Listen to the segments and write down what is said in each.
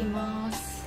きます。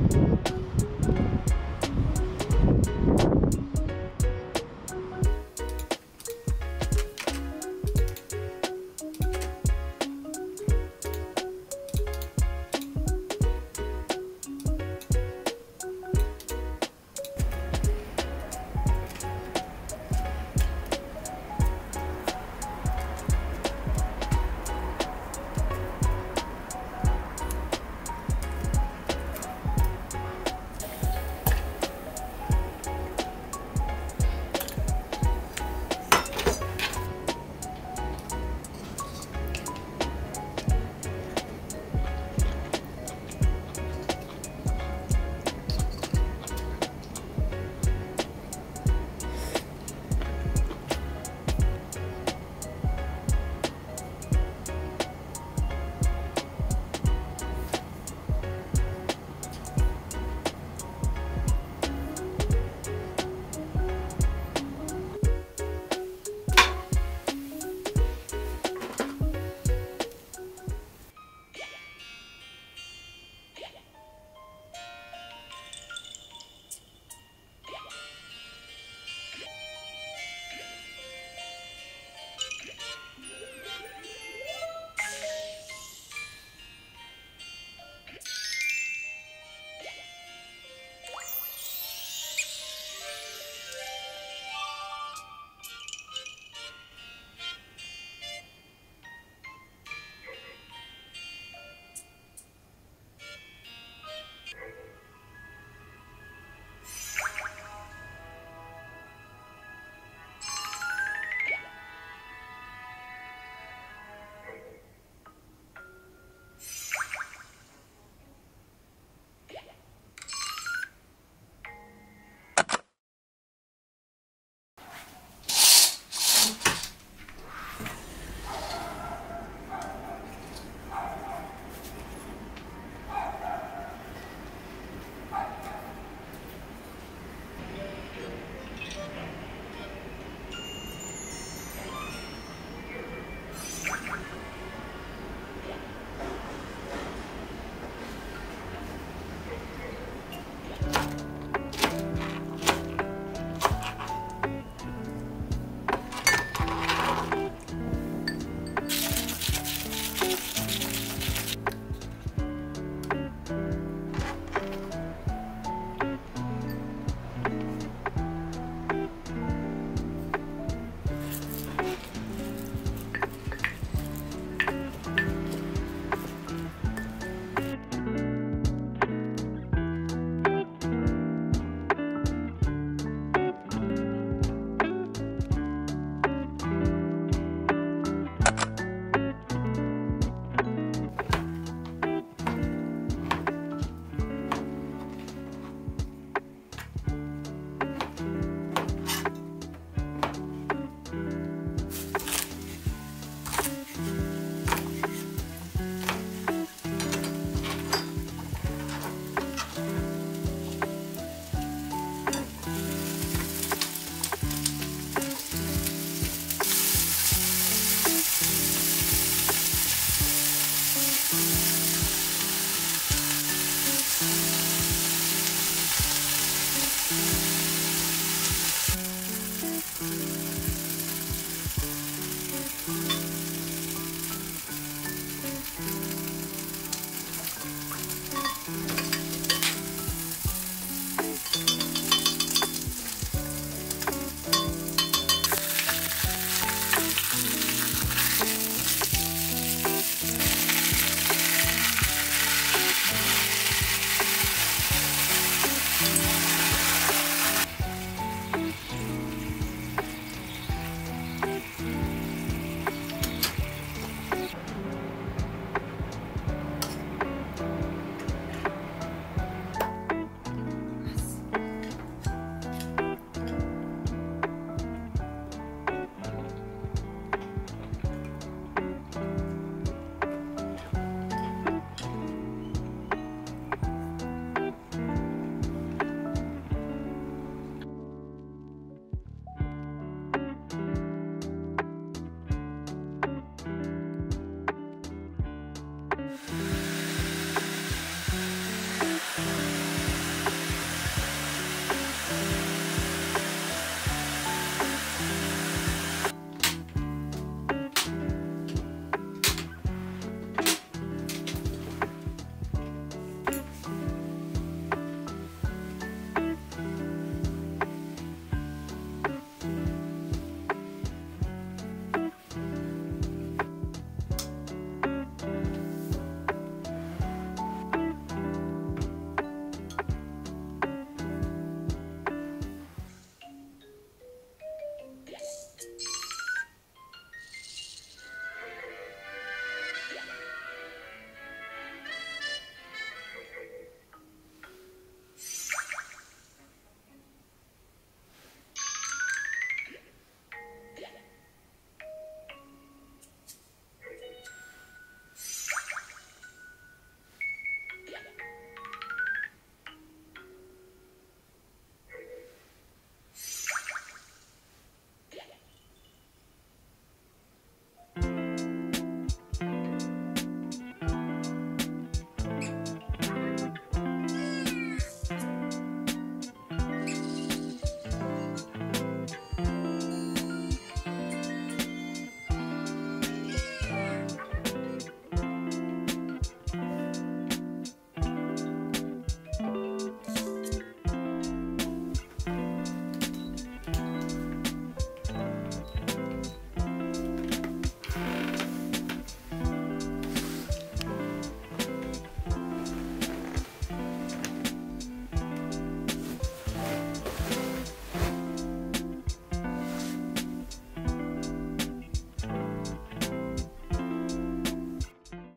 ます